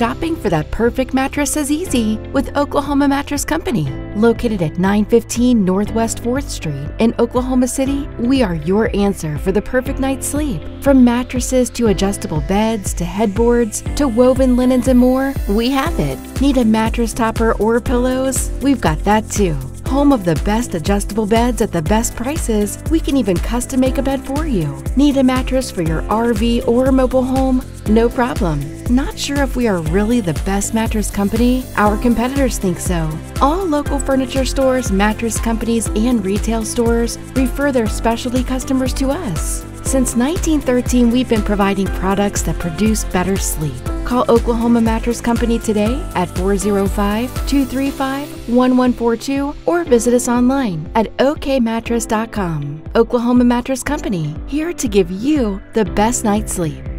shopping for that perfect mattress is easy with Oklahoma Mattress Company. Located at 915 Northwest 4th Street in Oklahoma City, we are your answer for the perfect night's sleep. From mattresses to adjustable beds to headboards to woven linens and more, we have it. Need a mattress topper or pillows? We've got that too. Home of the best adjustable beds at the best prices, we can even custom make a bed for you. Need a mattress for your RV or mobile home? No problem. Not sure if we are really the best mattress company? Our competitors think so. All local furniture stores, mattress companies, and retail stores refer their specialty customers to us. Since 1913, we've been providing products that produce better sleep. Call Oklahoma Mattress Company today at 405 235 1142 or visit us online at okmattress.com. Oklahoma Mattress Company, here to give you the best night's sleep.